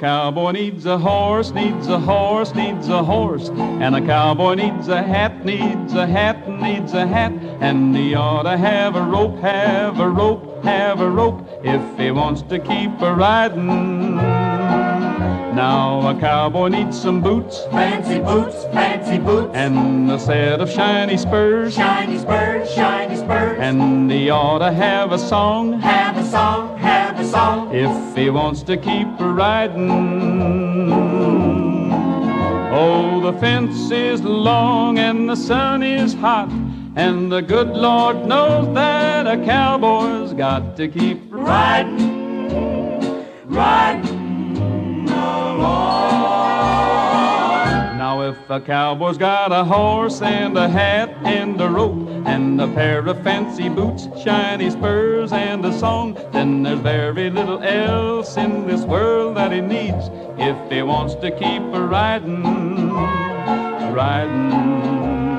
cowboy needs a horse, needs a horse, needs a horse. And a cowboy needs a hat, needs a hat, needs a hat. And he ought to have a rope, have a rope, have a rope if he wants to keep a riding. Now a cowboy needs some boots, Fancy boots, fancy boots. and a set of shiny spurs. Shiny spurs, shiny spurs. And he ought to a have a song, have a song. If he wants to keep riding. Oh, the fence is long and the sun is hot, and the good Lord knows that a cowboy's got to keep Riding, riding Now, if a cowboy's got a horse and a hat and a rope and a pair of fancy boots, shiny spurs and a song, then there's very little else in this world that he needs if he wants to keep a riding, riding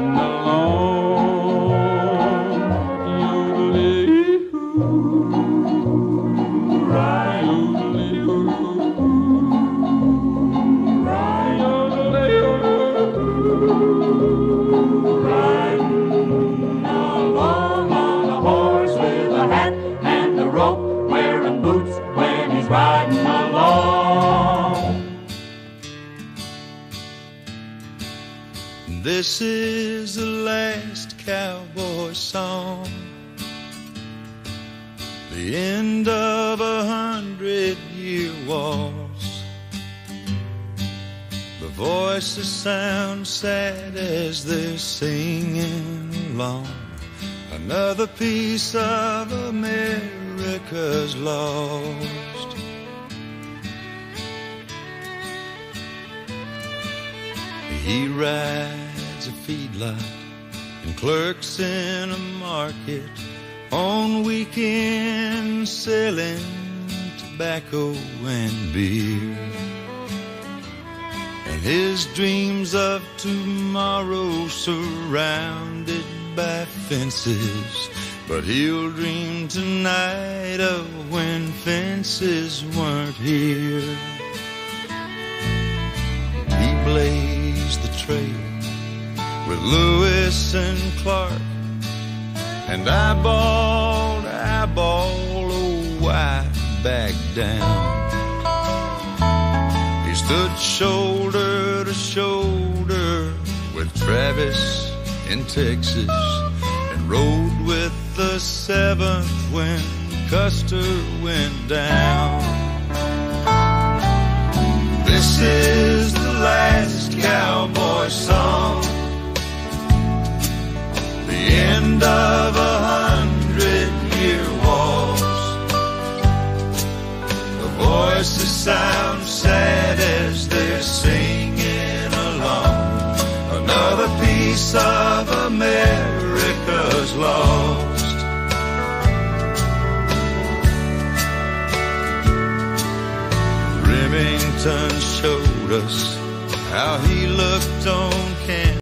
This is the last cowboy song. The end of a hundred year waltz. The voices sound sad as they're singing along. Another piece of America's lost. He rides a feedlot and clerks in a market on weekends selling tobacco and beer. And his dreams of tomorrow surrounded by fences. But he'll dream tonight of when fences weren't here. He blazed the trail with Lewis and Clark and eyeball to eyeball, oh, back down? He stood shoulder to shoulder with Travis in Texas and rode with the seventh when Custer went down. Of a hundred year waltz. The voices sound sad as they're singing along. Another piece of America's lost. Remington showed us how he looked on canvas.